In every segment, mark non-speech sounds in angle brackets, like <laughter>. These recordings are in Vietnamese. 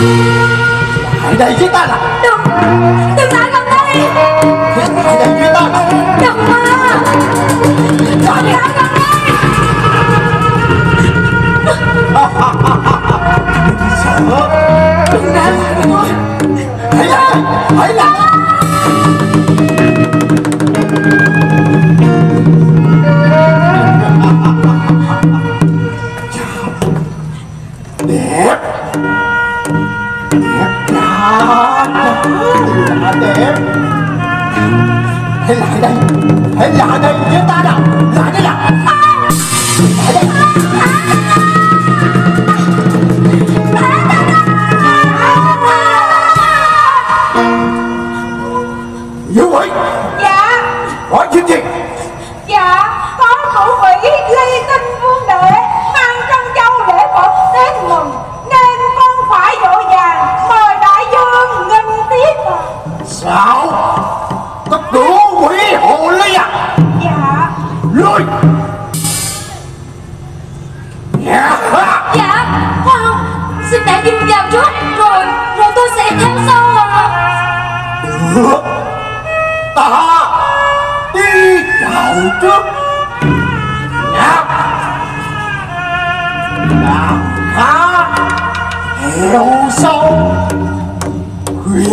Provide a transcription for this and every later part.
你来接单了。等，等我来扛这。你了。Hãy lại đây hãy lại đây với ta nào lại đây nào lại đây như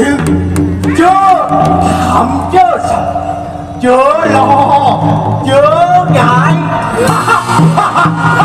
khuyên chớ thảm chớ sợ chớ lo. Chớ ngại. <laughs>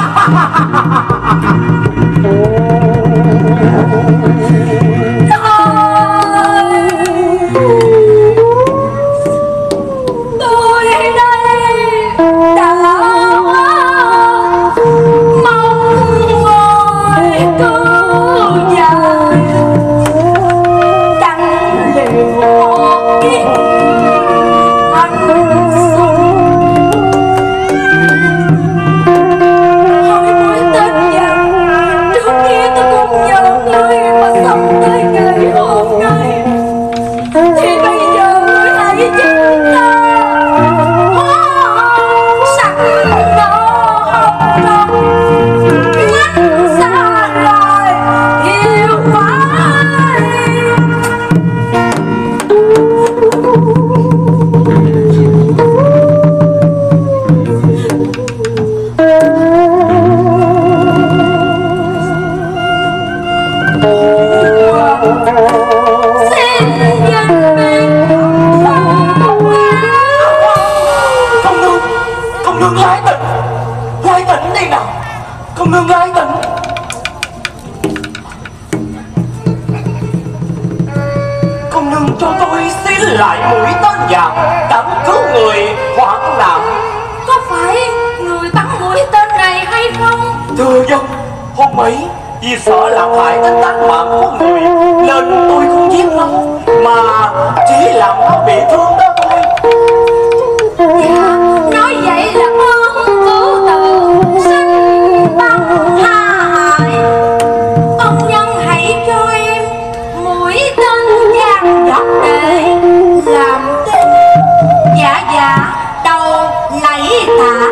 lại mũi tên vàng đặng cứu người hoạn nạn có phải người bắn mũi tên này hay không? Thưa dân hôm ấy vì sợ làm hại đến tánh mạng của người nên tôi không giết nó mà chỉ làm nó bị thương đó thôi. Dạ nói vậy là ơn cứu tử sinh bằng tha hại. Ông nhân hãy cho em mũi tên vàng giọt để làm tin dạ dạ đầu lạy tạ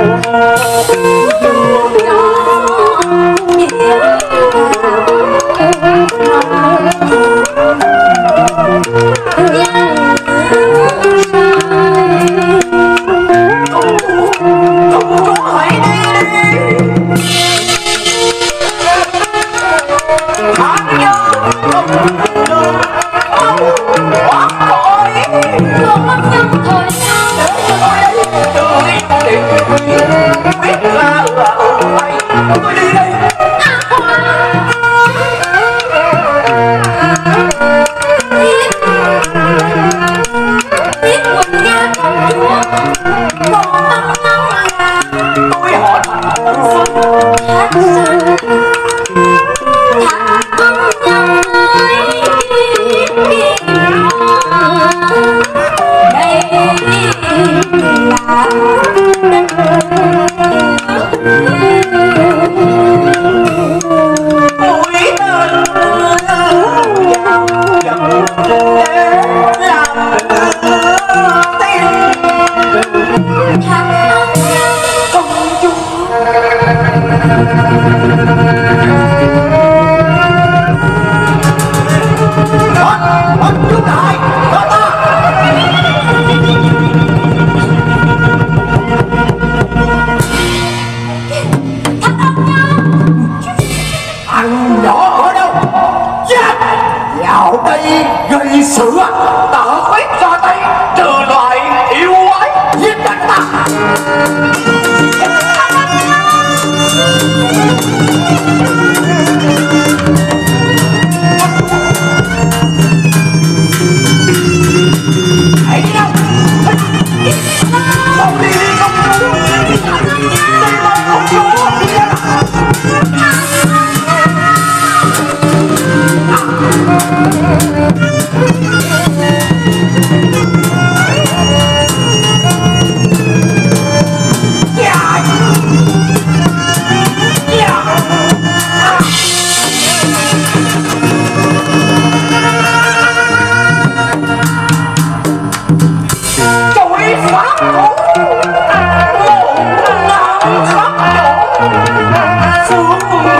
Oh, Thank you. 爽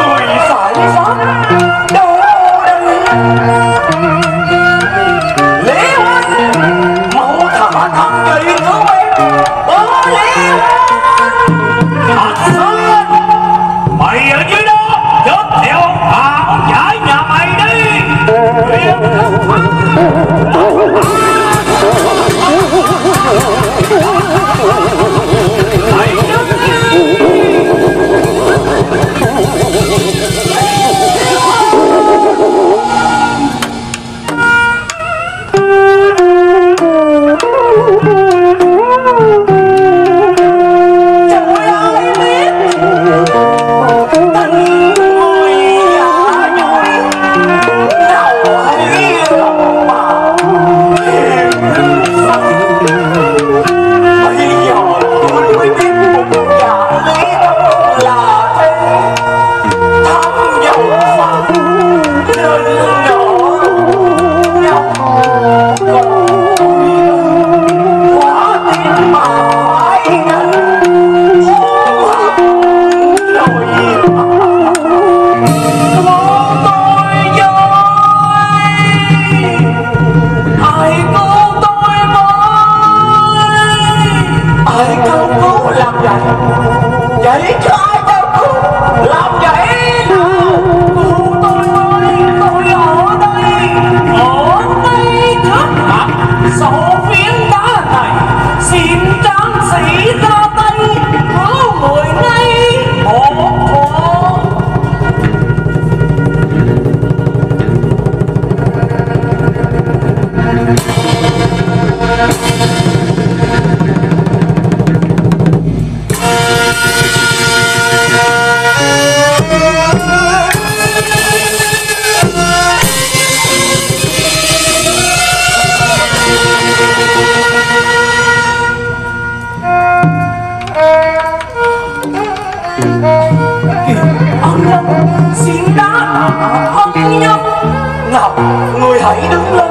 hãy đứng lên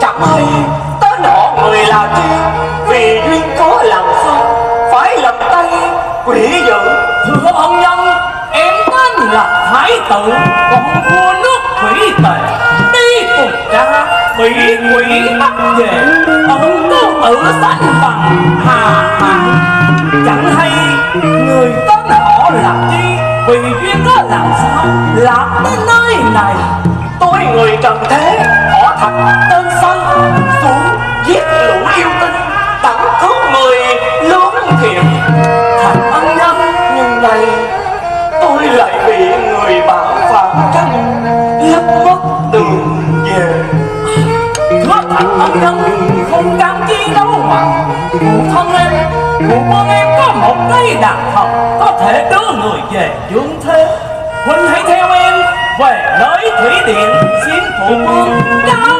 chẳng hay tên họ người là chi vì duyên có làm sao phải lầm tay, quỷ dữ, thưa ông nhân, em tên là thái tử, còn vua nước quỷ tệ đi cùng cha, bị quỷ bắt về ông có tử sanh bằng, hà hà. Chẳng hay người tên họ là chi vì duyên đó làm sao? Làm đến nơi này, Tôi người trần thế Họ thật tên xanh Xuống giết lũ yêu tinh Đẳng cứu người lớn thiện Thành ân nhân Nhưng này, Tôi lại bị người bạn phản tranh Lấp mất đường về. Nó thành ân nhân Không cam chi đâu mà. Thân em Một con em một cây đàn thật có thể đưa người về dưỡng thế. Huynh hãy theo em về nơi thủy điện. Xin phụ vương cao